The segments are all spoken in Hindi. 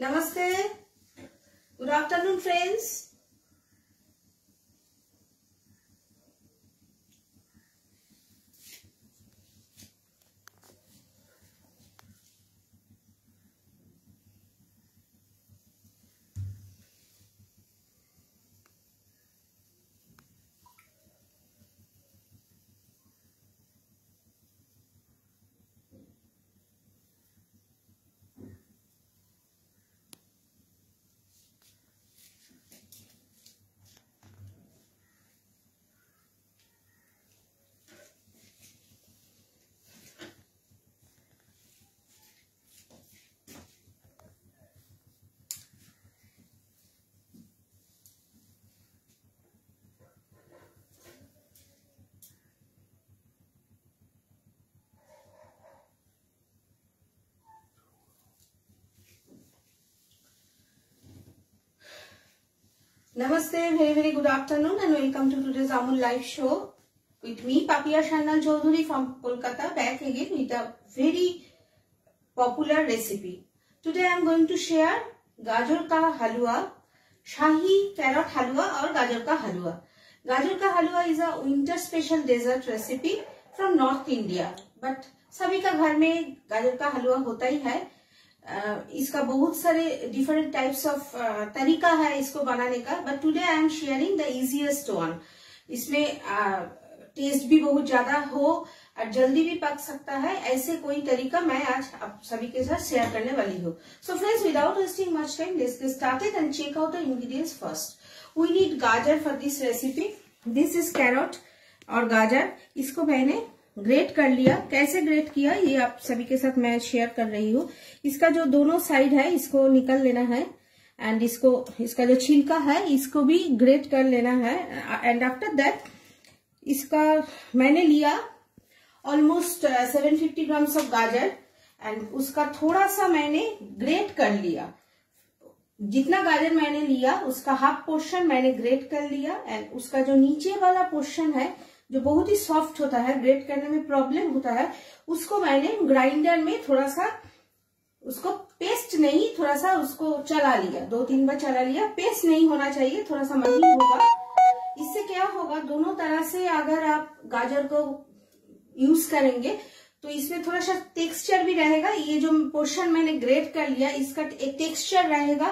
Namaste. Good afternoon, friends. नमस्ते very very good afternoon and welcome to today Amul live show with me Papiya Shanal Chaudhary from Kolkata back again with a very popular recipe today I am going to share gajar ka halwa shahi carrot हलवा और गाजर का halwa gajar ka halwa is a winter special dessert recipe from north India but सभी का घर में गाजर का हलवा होता ही है इसका बहुत सारे डिफरेंट टाइप्स ऑफ़ तरीका है इसको बनाने का but today I am sharing the easiest one इसमें टेस्ट भी बहुत ज़्यादा हो और जल्दी भी पक सकता है, ऐसे कोई तरीका मैं आज आप सभी के साथ शेयर करने वाली हूँ. So friends without wasting much time started and check out the ingredients first we need gajar for this recipe this is carrot और गाजर इसको मैंने ग्रेट कर लिया। कैसे ग्रेट किया, ये आप सभी के साथ मैं शेयर कर रही हूँ। इसका जो दोनों साइड है, इसको निकल लेना है। एंड इसको, इसका जो छिलका है, इसको भी ग्रेट कर लेना है। एंड आफ्टर दैट इसका मैंने लिया almost seven fifty grams of gajar. And उसका थोड़ा सा मैंने ग्रेट कर लिया। जितना गाजर मैंने लिया, उसका हाफ़ पोर्शन मैंने ग्रेट कर लिया। एंड उसका जो नीचे वाला पोर्शन है जो बहुत ही सॉफ्ट होता है ग्रेट करने में प्रॉब्लम होता है, उसको मैंने ग्राइंडर में थोड़ा सा, उसको पेस्ट नहीं, थोड़ा सा उसको चला लिया। दो तीन बार चला लिया। पेस्ट नहीं होना चाहिए, थोड़ा सा महीन होगा। इससे क्या होगा, दोनों तरह से अगर आप गाजर को यूज़ करेंगे तो इसमें थोड़ा सा टेक्सचर भी रहेगा। ये जो पोर्शन मैंने ग्रेट कर लिया, इसका टेक्सचर रहेगा,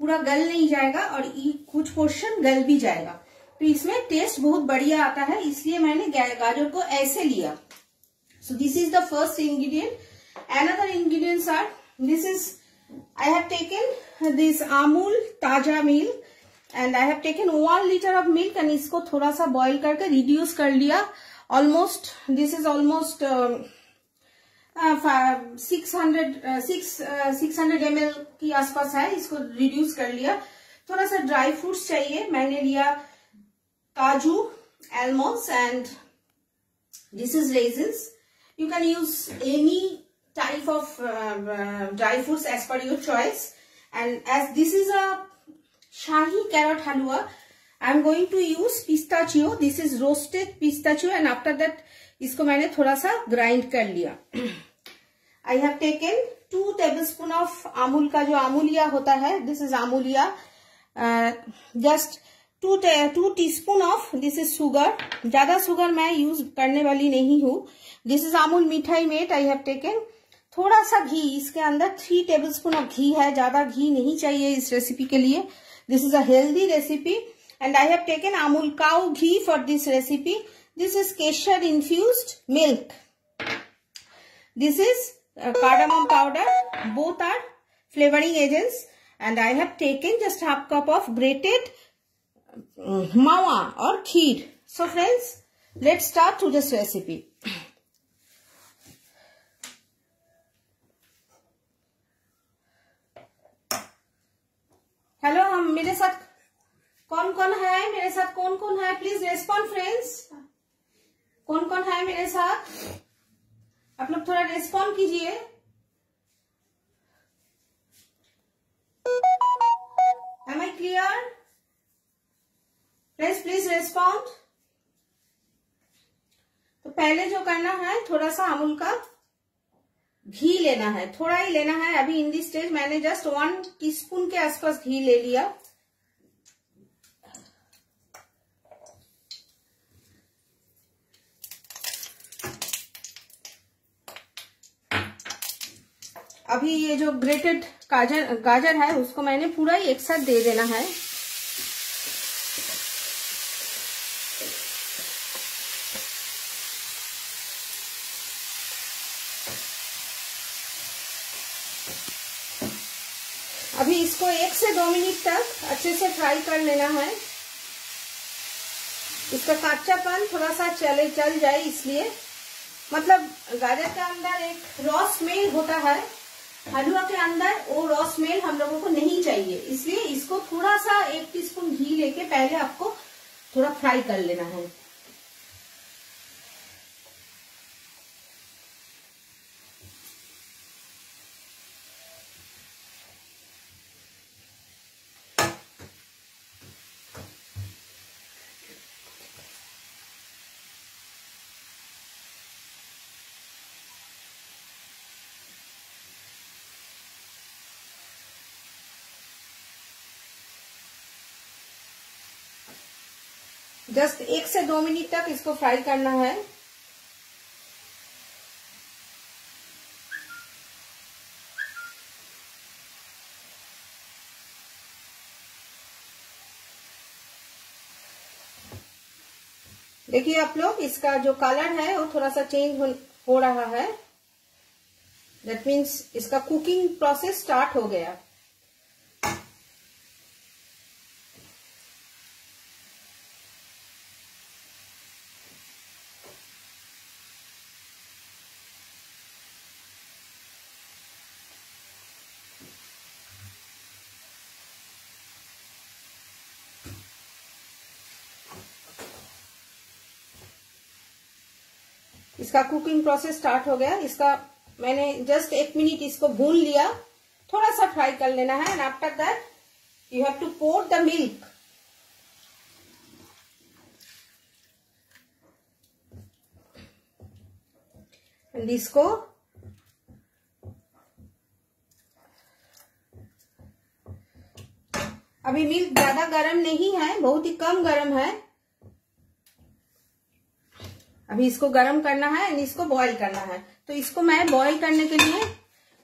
पूरा गल नहीं जाएगा और कुछ पोर्शन गल भी जाएगा। तो इसमें टेस्ट बहुत बढ़िया आता है, इसलिए मैंने गाजर को ऐसे लिया। So this is the first ingredient another ingredients are this is I have taken this Amul Taaza milk and I have taken one litre of milk and इसको थोड़ा सा बॉईल करके रिड्यूस कर लिया। Almost this is almost six hundred six six hundred M L की आसपास है, इसको रिड्यूस कर लिया। थोड़ा सा ड्राई फ्रूट्स चाहिए, मैंने लिया kaju, almonds and this is raisins. You can use any type of uh, uh, dry fruits as per your choice. And as this is a Shahi carrot halwa, I am going to use pistachio. This is roasted pistachio and after that इसको मैंने थोड़ा सा ग्राइंड कर लिया I have taken two table spoon of Amul का जो आमूलिया होता है this is Amulya just two two teaspoon of this is sugar ज़्यादा सुगर मैं यूज़ करने वाली नहीं हूँ। This is Amul Mithai met I have taken थोड़ा सा घी, इसके अंदर three table spoon of ghee है। ज़्यादा घी नहीं चाहिए इस रेसिपी के लिए। This is a healthy recipe and I have taken Amul cow ghee for this recipe this is kesar infuse milk this is cardamom powder. Both are flavoring agents and i have taken just half cup of grated mawa or kheer. So friends, let's start to this recipe. Hello हम मेरे साथ कौन कौन है? मेरे साथ कौन कौन है? प्लीज़ रेस्पॉन्ड फ्रेंड्स कौन कौन है मेरे साथ? आप लोग थोड़ा रेस्पॉन्ड कीजिए। रेस्पॉन्ड तो पहले जो करना है, थोड़ा सा अमूल का घी लेना है। थोड़ा ही लेना है। अभी इन दिस स्टेज मैंने जस्ट वन टीस्पून के आसपास घी ले लिया। अभी ये जो ग्रेटेड गाजर गाजर है, उसको मैंने पूरा ही एक साथ दे देना है अभी इसको एक से दो मिनट तक अच्छे से फ्राई कर लेना है। इसका कच्चापन थोड़ा सा चले, चल जाए इसलिए। मतलब गाजर के अंदर एक रॉ स्मेल होता है। हलवा के अंदर वो रॉ स्मेल हम लोगों को नहीं चाहिए। इसलिए इसको थोड़ा सा एक टीस्पून घी लेके पहले आपको थोड़ा फ्राई कर लेना है। जस्ट एक से दो मिनट तक इसको फ्राई करना है। देखिए आप लोग इसका जो कलर है वो थोड़ा सा चेंज हो, हो रहा है। दैट मीन्स इसका कुकिंग प्रोसेस स्टार्ट हो गया। इसका कुकिंग प्रोसेस स्टार्ट हो गया। इसका मैंने जस्ट एक मिनट इसको भून लिया। थोड़ा सा फ्राई कर लेना है। And after that you have to pour the milk and इसको अभी मिल्क ज़्यादा गर्म नहीं है, बहुत ही कम गर्म है। अभी इसको गर्म करना है एंड इसको बॉईल करना है। तो इसको मैं बॉईल करने के लिए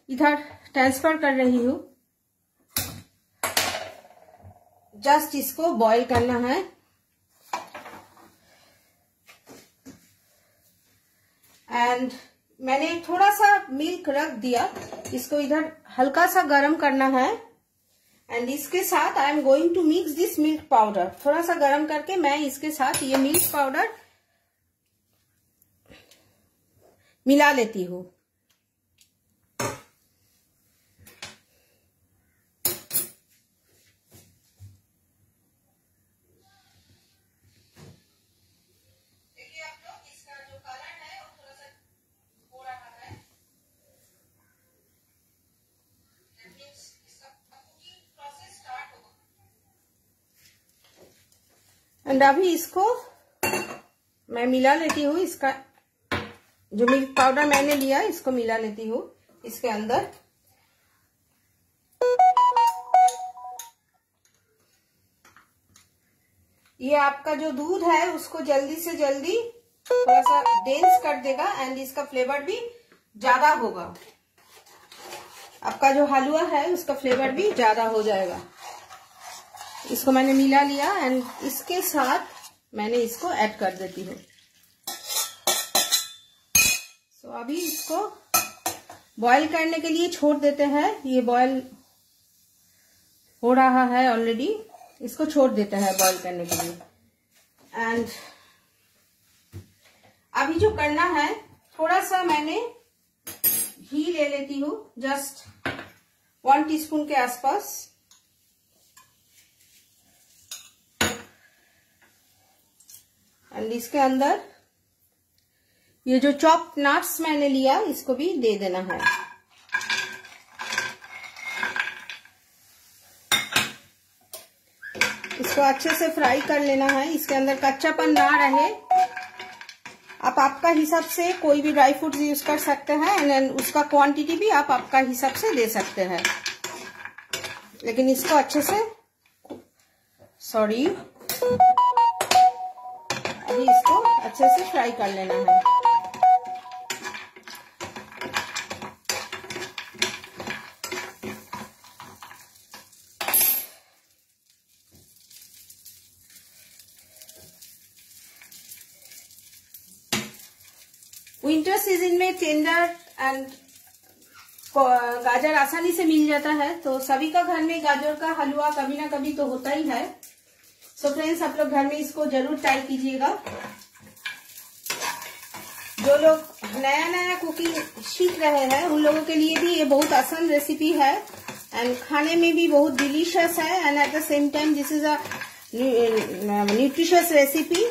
इधर ट्रांसफ़र कर रही हूँ। जस्ट इसको बॉईल करना है। एंड मैंने थोड़ा सा मिल्क रख दिया। इसको इधर हल्का सा गर्म करना है। एंड इसके साथ I am going to mix this milk powder थोड़ा सा गर्म करके मैं इसके साथ ये मिल्क पाउडर मिला लेती हूँ। एंड अभी इसको मैं मिला लेती हूँ इसका जो मिल्क पाउडर मैंने लिया इसको मिला लेती हूँ इसके अंदर। ये आपका जो दूध है, उसको जल्दी से जल्दी थोड़ा सा डेंस कर देगा एंड इसका फ्लेवर भी ज़्यादा होगा। आपका जो हलवा है, उसका फ्लेवर भी ज़्यादा हो जाएगा। इसको मैंने मिला लिया एंड इसके साथ मैंने इसको ऐड कर देती हूँ। तो अभी इसको बॉईल करने के लिए छोड़ देते हैं। ये बॉईल हो रहा है ऑलरेडी इसको छोड़ देते हैं बॉईल करने के लिए। एंड अभी जो करना है, थोड़ा सा मैंने घी ले लेती हूँ जस्ट वन टीस्पून के आसपास। एंड इसके अंदर ये जो चॉप नट्स मैंने लिया, इसको भी दे देना है। इसको अच्छे से फ्राई कर लेना है। इसके अंदर कच्चापन ना रहे। आप आपका हिसाब से कोई भी ड्राई फ्रूट्स यूज़ कर सकते हैं एंड उसका क्वांटिटी भी आप आपका हिसाब से दे सकते हैं। लेकिन इसको अच्छे से सॉरी अभी इसको अच्छे से फ्राई कर लेना है विंटर सीज़न में टेंडर एंड गाजर आसानी से मिल जाता है तो सभी का घर में गाजर का हलवा कभी ना कभी तो होता ही है। सो so फ्रेंड्स आप लोग घर में इसको ज़रूर ट्राई कीजिएगा। जो लोग नया नया कुकिंग सीख रहे हैं, उन लोगों के लिए भी ये बहुत आसान रेसिपी है। एंड खाने में भी बहुत डिलीशियस है and at the same time this is a nutritious recipe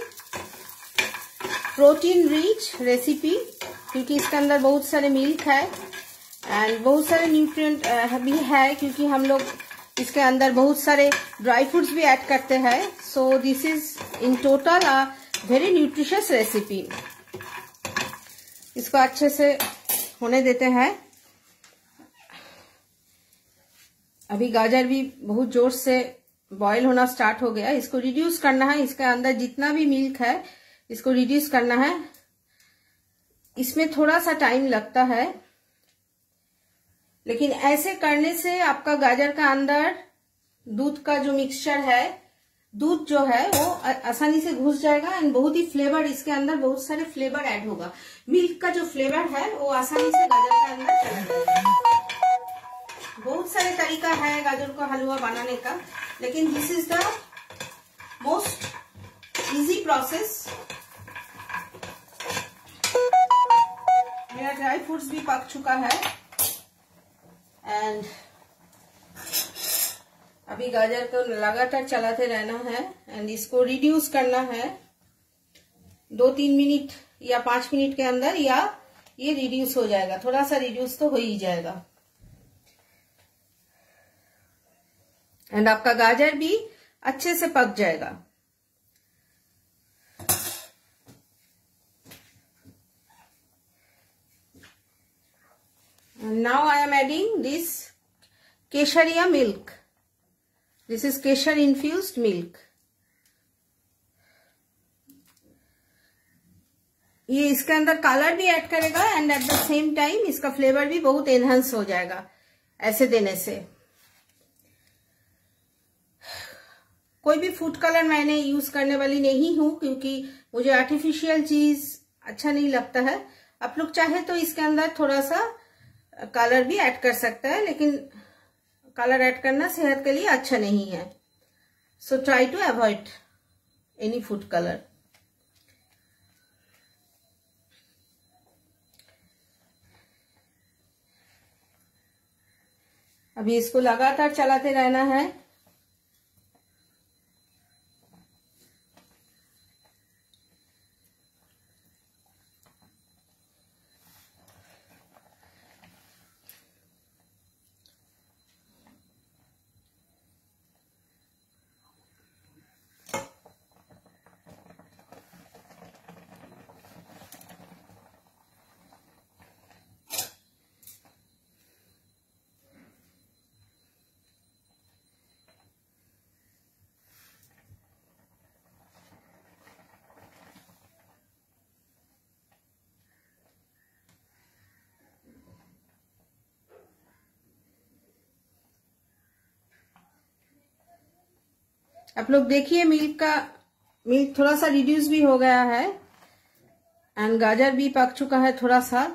protein rich recipe क्योंकि इसके अंदर बहुत सारे मिल्क है एंड बहुत सारे न्यूट्रिएंट भी है क्योंकि हम लोग इसके अंदर बहुत सारे ड्राई फ्रूट्स भी ऐड करते हैं। So this is in total a very nutritious recipe इसको अच्छे से होने देते हैं। अभी गाजर भी बहुत ज़ोर से बॉईल होना स्टार्ट हो गया। इसको रिड्यूस करना है। इसके अंदर जितना भी मिल्क है, इसको रिड्यूस करना है। इसमें थोड़ा सा टाइम लगता है। लेकिन ऐसे करने से आपका गाजर का अंदर दूध का जो मिक्सचर है, दूध जो है, वो आसानी से घुस जाएगा एंड बहुत ही फ्लेवर इसके अंदर बहुत सारे फ्लेवर ऐड होगा। मिल्क का जो फ्लेवर है, वो आसानी से गाजर के अंदर बहुत सारे तरीका है गाजर का हलवा बनाने का, लेकिन this is the most easy process मेरा ड्राई फ्रूट्स भी पक चुका है। एंड अभी गाजर को लगातार चलाते रहना है एंड इसको रिड्यूस करना है। दो तीन मिनट या पाँच मिनट के अंदर या ये रिड्यूस हो जाएगा। थोड़ा सा रिड्यूस तो हो ही जाएगा। एंड आपका गाजर भी अच्छे से पक जाएगा। Now I am adding this Kesharia milk. This is Keshar infused milk. ये इसके अंदर कलर भी ऐड करेगा and at the same time इसका फ्लेवर भी बहुत एनहांस हो जाएगा, ऐसे देने से कोई भी फ़ूड कलर मैंने यूज़ करने वाली नहीं हूँ क्योंकि मुझे आर्टिफिशियल चीज़ अच्छा नहीं लगता है आप लोग चाहे तो इसके अंदर थोड़ा सा कलर भी ऐड कर सकता है, लेकिन कलर ऐड करना सेहत के लिए अच्छा नहीं है। So try to avoid any food colour अभी इसको लगातार चलाते रहना है। आप लोग देखिए मिल्क का मिल्क थोड़ा सा रिड्यूस भी हो गया है एंड गाजर भी पक चुका है थोड़ा सा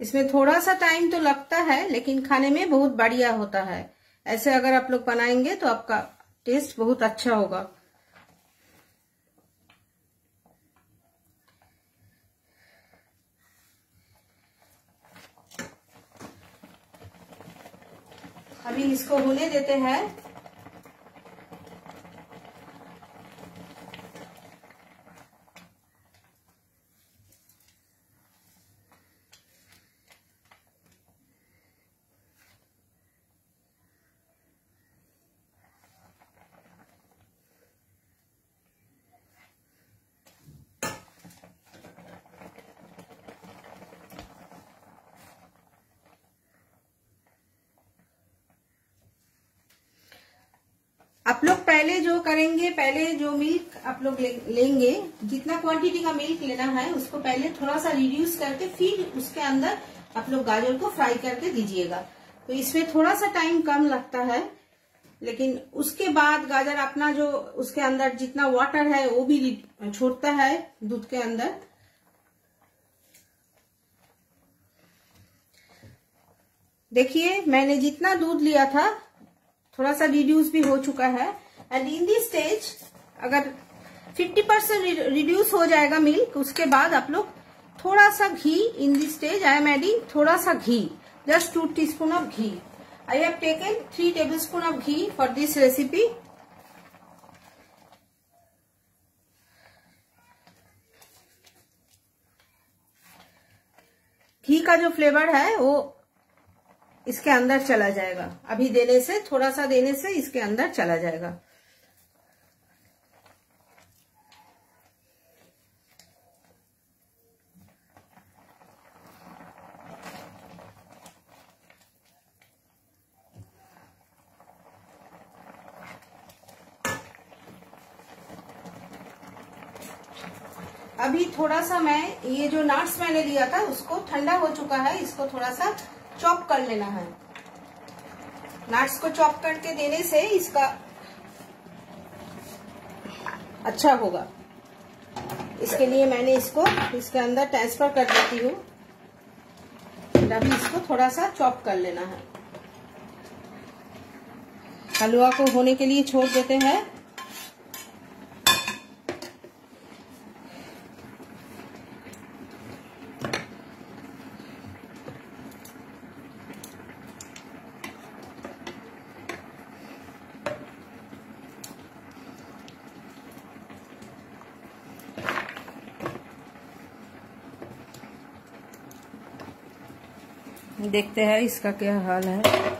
इसमें थोड़ा सा टाइम तो लगता है, लेकिन खाने में बहुत बढ़िया होता है। ऐसे अगर आप लोग बनाएँगे तो आपका टेस्ट बहुत अच्छा होगा। अभी इसको होने देते हैं। आप लोग पहले जो करेंगे पहले जो मिल्क आप लोग ले, लेंगे जितना क्वांटिटी का मिल्क लेना है उसको पहले थोड़ा सा रिड्यूस करके फिर उसके अंदर आप लोग गाजर को फ्राई करके दीजिएगा। तो इसमें थोड़ा सा टाइम कम लगता है लेकिन उसके बाद गाजर अपना जो उसके अंदर जितना वाटर है वो भी छोड़ता है दूध के अंदर। देखिए मैंने जितना दूध लिया था थोड़ा सा रिड्यूस भी हो चुका है। एंड इन दी स्टेज अगर 50 परसेंट रिड्यूस हो जाएगा मिल्क उसके बाद आप लोग थोड़ा सा घी in the stage I am adding थोड़ा सा घी just two tea spoon of ghee. I have taken three table spoon of ghee for this recipe घी का जो फ्लेवर है, वो इसके अंदर चला जाएगा। अभी देने से, थोड़ा सा देने से इसके अंदर चला जाएगा। अभी थोड़ा सा मैं, ये जो नट्स मैंने लिया था, उसको ठंडा हो चुका है, इसको थोड़ा सा चॉप कर लेना है। नट्स को चॉप करके देने से इसका अच्छा होगा। इसके लिए मैंने इसको, इसके अंदर ट्रांसफ़र कर देती हूँ। अभी इसको थोड़ा सा चॉप कर लेना है। हलवा को होने के लिए छोड़ देते हैं। देखते हैं इसका क्या हाल है।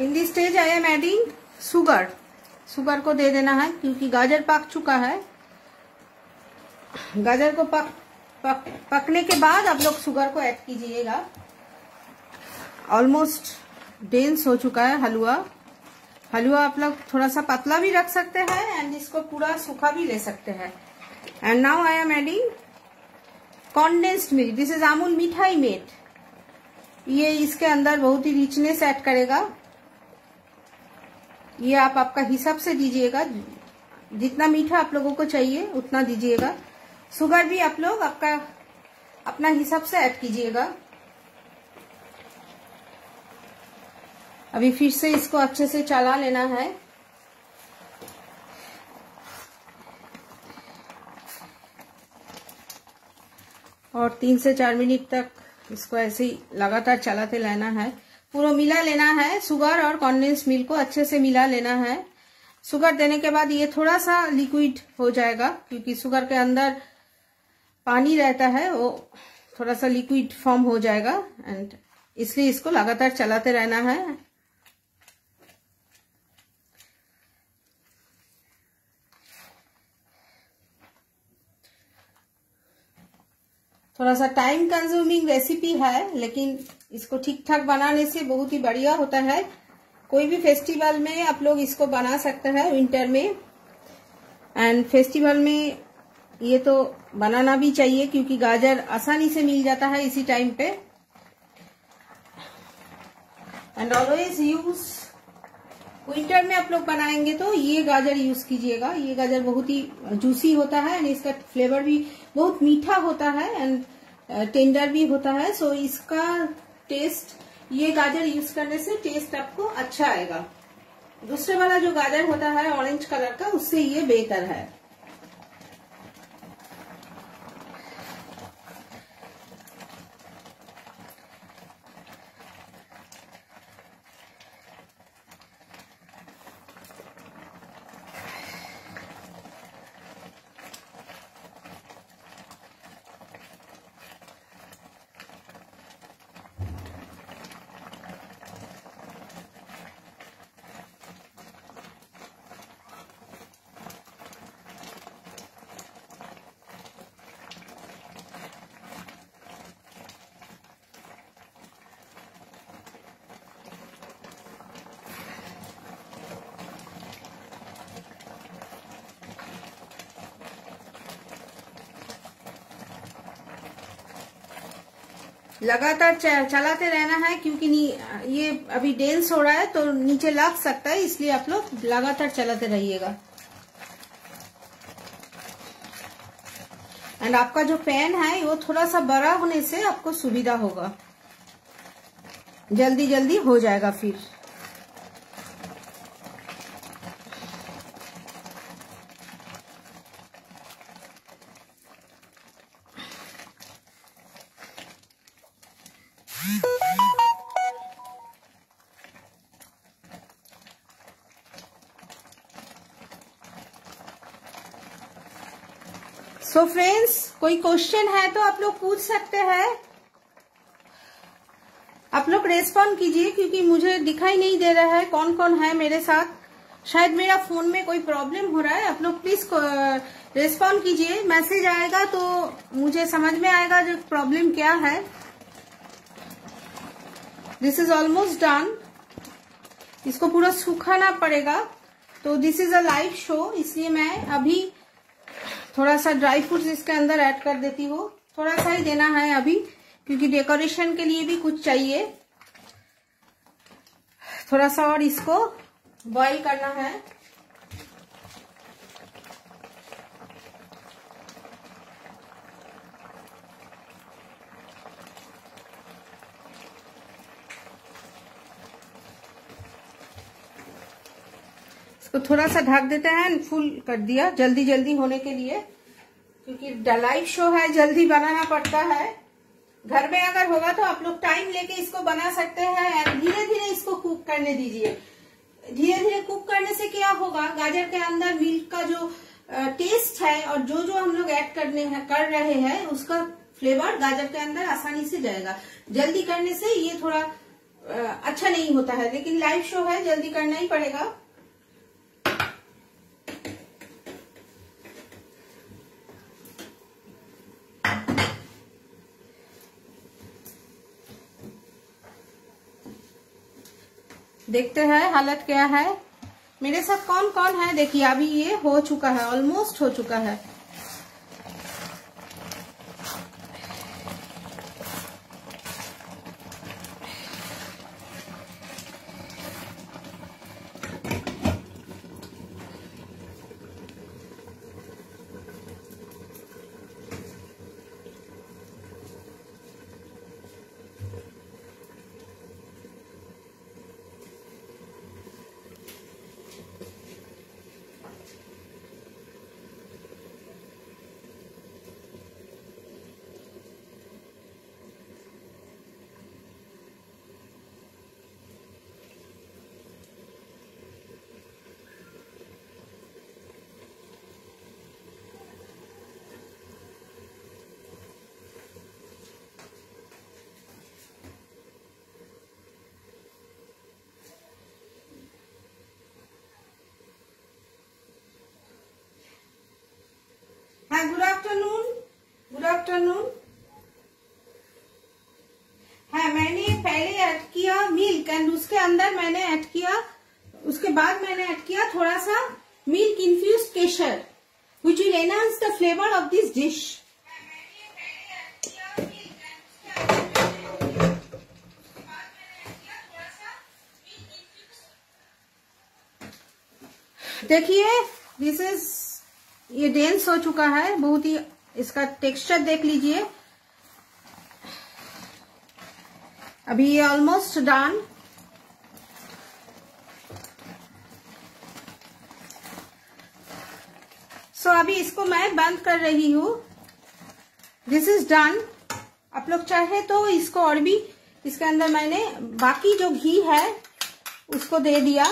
In this stage I am adding sugar. Sugar को दे देना है क्योंकि गाजर पक चुका है। गाजर को पक, पक पकने के बाद आप लोग शुगर को ऐड कीजिएगा। ऑलमोस्ट डेंस हो चुका है हलवा। हलवा आप लोग थोड़ा सा पतला भी रख सकते हैं एंड इसको पूरा सूखा भी ले सकते हैं। And now I am adding condensed milk this is Amul Mithai Mate ये इसके अंदर बहुत ही रिचनेस ऐड करेगा। ये आप आपका हिसाब से दीजिएगा। जितना मीठा आप लोगों को चाहिए, उतना दीजिएगा। शुगर भी आप लोग आपका, अपना हिसाब से ऐड कीजिएगा। अभी फिर से इसको अच्छे से चला लेना है। और तीन से चार मिनट तक इसको ऐसे ही लगातार चलाते रहना है। पूरा मिला लेना है सुगर और कॉन्डेंस मिल्क को अच्छे से मिला लेना है। सुगर देने के बाद ये थोड़ा सा लिक्विड हो जाएगा, क्योंकि सुगर के अंदर पानी रहता है, वो थोड़ा सा लिक्विड फॉर्म हो जाएगा एंड इसलिए इसको लगातार चलाते रहना है। थोड़ा सा टाइम कंज्यूमिंग रेसिपी है, लेकिन इसको ठीक ठाक बनाने से बहुत ही बढ़िया होता है। कोई भी फेस्टिवल में आप लोग इसको बना सकते हैं विंटर में। एंड फेस्टिवल में ये तो बनाना भी चाहिए, क्योंकि गाजर आसानी से मिल जाता है इसी टाइम पे। एंड ऑलवेज यूज़ विंटर में आप लोग बनाएँगे तो ये गाजर यूज़ कीजिएगा। ये गाजर बहुत ही जूसी होता है एंड इसका फ्लेवर भी बहुत मीठा होता है एंड टेंडर भी होता है सो इसका टेस्ट ये गाजर यूज़ करने से टेस्ट आपको अच्छा आएगा। दूसरे वाला जो गाजर होता है ऑरेंज कलर का, उससे ये बेहतर है। लगातार चलाते रहना है, क्योंकि ये अभी डेंस हो रहा है तो नीचे लग सकता है, इसलिए आप लोग लगातार चलाते रहिएगा। एंड आपका जो पैन है, वो थोड़ा सा बड़ा होने से आपको सुविधा होगा। जल्दी जल्दी हो जाएगा फिर। कोई क्वेश्चन है तो आप लोग पूछ सकते हैं। आप लोग रेस्पॉन्ड कीजिए, क्योंकि मुझे दिखाई नहीं दे रहा है कौन कौन है मेरे साथ। शायद मेरा फ़ोन में कोई प्रॉब्लम हो रहा है। आप लोग प्लीज़ रेस्पॉन्ड कीजिए। मैसेज आएगा तो मुझे समझ में आएगा जो प्रॉब्लम क्या है। दिस इज़ ऑलमोस्ट डन इसको पूरा सुखाना पड़ेगा। तो this is a live show इसलिए मैं अभी थोड़ा सा ड्राई फ्रूट्स इसके अंदर ऐड कर देती हूँ। थोड़ा सा ही देना है अभी, क्योंकि डेकोरेशन के लिए भी कुछ चाहिए। थोड़ा सा और इसको बॉईल करना है। तो थोड़ा सा ढक देते हैं फुल कर दिया, जल्दी जल्दी होने के लिए। क्योंकि लाइव शो है, जल्दी बनाना पड़ता है। घर में अगर होगा तो आप लोग टाइम लेके इसको बना सकते हैं एंड धीरे धीरे इसको कुक करने दीजिए। धीरे धीरे कुक करने से क्या होगा? गाजर के अंदर मिल्क का जो टेस्ट है और जो जो हम लोग ऐड करने हैं, कर रहे हैं, उसका फ्लेवर गाजर के अंदर आसानी से जाएगा। जल्दी करने से ये थोड़ा अच्छा नहीं होता है, लेकिन लाइव शो है, जल्दी करना ही पड़ेगा। देखते हैं हालत क्या है। मेरे साथ कौन कौन है? देखिए, अभी ये हो चुका है ऑलमोस्ट हो चुका है। आफ्टरनून है, मैंने पहले ऐड किया मिल्क एंड उसके अंदर मैंने ऐड किया, उसके बाद मैंने ऐड किया थोड़ा सा milk infuse kesar which will enhance the flavour of this dish देखिए दिस इज़ ये डेंस हो चुका है, बहुत ही इसका टेक्सचर देख लीजिए। अभी ये ऑलमोस्ट डन सो अभी इसको मैं बंद कर रही हूँ। दिस इज़ डन आप लोग चाहे तो इसको और भी, इसके अंदर मैंने बाकी जो घी है, उसको दे दिया।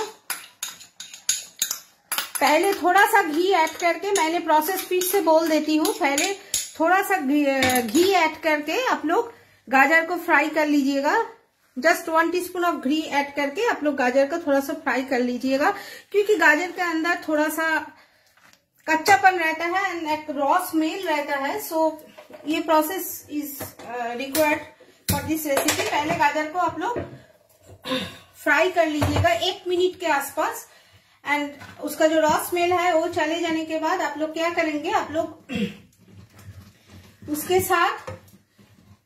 पहले थोड़ा सा घी ऐड करके मैंने प्रोसेस फिर से बोल देती हूँ। पहले थोड़ा सा घी ऐड करके आप लोग गाजर को फ्राई कर लीजिएगा। Just one teaspoon of ghee add करके आप लोग गाजर को थोड़ा सा फ्राई कर लीजिएगा। क्योंकि गाजर के अंदर थोड़ा सा कच्चापन रहता है एंड एक रॉ स्मेल रहता है। सो so, ये process is required for this recipe पहले गाजर को आप लोग फ्राई कर लीजिएगा एक मिनट के आसपास। एंड उसका जो रॉ स्मेल है, वो चले जाने के बाद आप लोग क्या करेंगे? आप लोग उसके साथ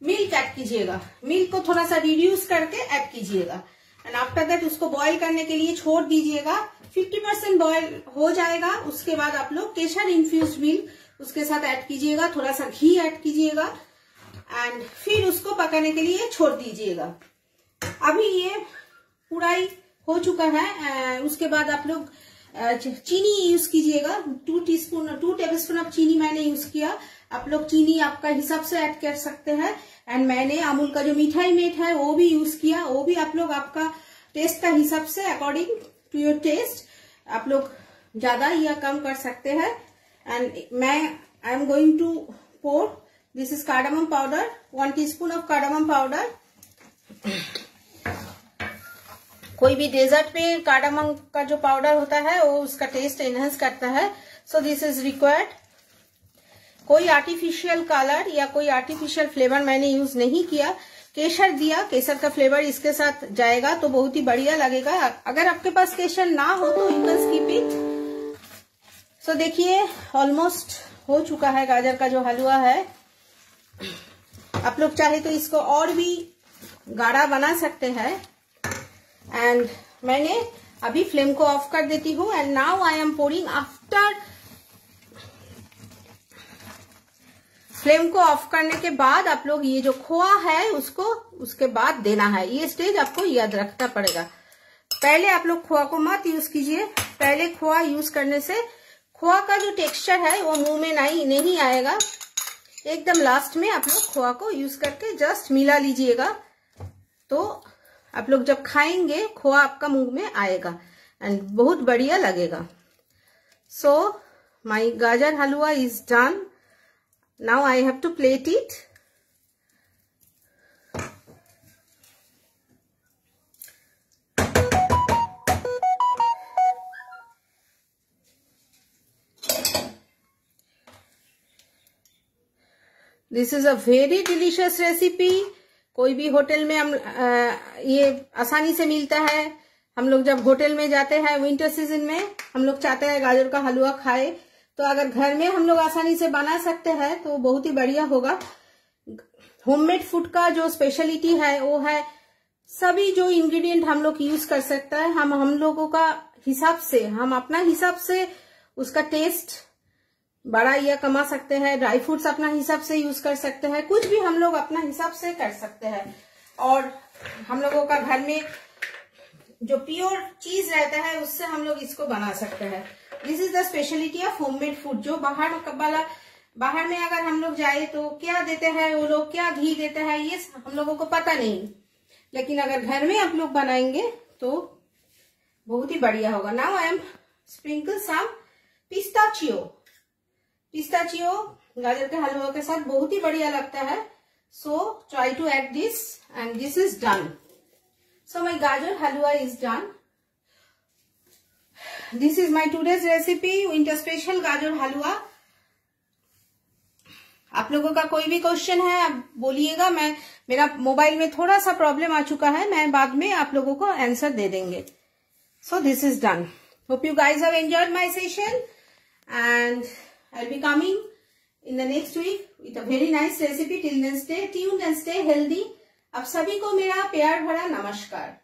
मिल्क ऐड कीजिएगा। मिल्क को थोड़ा सा रिड्यूस करके ऐड कीजिएगा। एंड आफ्टर दैट उसको बॉईल करने के लिए छोड़ दीजिएगा। 50 परसेंट बॉयल हो जाएगा। उसके बाद आप लोग केशर इन्फ्यूज मिल्क उसके साथ ऐड कीजिएगा। थोड़ा सा घी ऐड कीजिएगा। एंड फिर उसको पकाने के लिए छोड़ दीजिएगा। अभी ये पूरा ही हो चुका है उसके बाद आप लोग चीनी यूज़ कीजिएगा। Two teaspoon two table spoon of chini मैंने यूज़ किया। आप लोग चीनी आपका हिसाब से ऐड कर सकते हैं। एंड मैंने अमूल का जो मिठाई मेट है, वो भी यूज़ किया। वो भी आप लोग आपका टेस्ट का हिसाब से अकॉर्डिंग टू योर टेस्ट आप लोग ज़्यादा या कम कर सकते हैं। एंड मैं I am going to pour this is cardamom powder one teaspoon of cardamom powder कोई भी डेजर्ट में कार्डामम का जो पाउडर होता है, वो उसका टेस्ट एनहेंस करता है। सो दिस इज़ रिक्वायर्ड कोई आर्टिफिशियल कलर या कोई आर्टिफिशियल फ्लेवर मैंने यूज़ नहीं किया। केसर दिया, केसर का फ्लेवर इसके साथ जाएगा तो बहुत ही बढ़िया लगेगा। अगर आपके पास केसर ना हो तो you can skip it so देखिए ऑलमोस्ट हो चुका है गाजर का जो हलवा है। आप लोग चाहे तो इसको और भी गाढ़ा बना सकते हैं। एंड मैंने अभी फ्लेम को ऑफ़ कर देती हूँ and now I am pouring after flame को ऑफ़ करने के बाद आप लोग ये जो खोआ है उसको, उसके बाद देना है। ये स्टेज आपको याद रखना पड़ेगा। पहले आप लोग खोआ को मत यूज़ कीजिए। पहले खोआ यूज़ करने से खोआ का जो टेक्सचर है वो मुँह में नहीं नहीं आएगा। एकदम लास्ट में आप लोग खोआ को यूज़ करके जस्ट मिला लीजिएगा। तो आप लोग जब खाएँगे, खोआ आपका मुँह में आएगा एंड बहुत बढ़िया लगेगा। So my gajar halwa is done now I have to plate it this is a very delicious recipe कोई भी होटल में हम ये आसानी से मिलता है। हम लोग जब होटल में जाते हैं विंटर सीज़न में, हम लोग चाहते हैं गाजर का हलवा खाए। तो अगर घर में हम लोग आसानी से बना सकते हैं तो बहुत ही बढ़िया होगा। होममेड फ़ूड का जो स्पेशलिटी है, वो है सभी जो इंग्रेडिएंट हम लोग यूज़ कर सकते हैं। हम हम लोगों का हिसाब से, हम अपना हिसाब से उसका टेस्ट बड़ा या कमा सकते हैं, ड्राई फ्रूट्स अपना हिसाब से यूज़ कर सकते हैं, कुछ भी हम लोग अपना हिसाब से कर सकते हैं। और हम लोगों का घर में जो प्योर चीज़ रहता है, उससे हम लोग इसको बना सकते हैं। This is the speciality of homemade food जो बाहर वाला, बाहर में अगर हम लोग जाए तो क्या देते हैं वो लोग, क्या घी देते हैं, ये हम लोगों को पता नहीं। लेकिन अगर घर में आप लोग बनाएँगे तो बहुत ही बढ़िया होगा। Now I am sprinkle some pistachio pistachio गाजर के हलवा के साथ बहुत ही बढ़िया लगता है। So try to add this and this is done so my gajar halwa is done this is my today's recipe, winter special गाजर halwa आप लोगों का कोई भी क्वेश्चन है, आप बोलिएगा। मैं, मेरा मोबाइल में थोड़ा सा प्रॉब्लम आ चुका है। मैं बाद में आप लोगों को आंसर दे देंगे। So this is done hope you guys have enjoyed my session and I be coming in the next week with a very nice recipe till then stay tune and stay healthy आप सभी को मेरा प्यार भरा नमस्कार।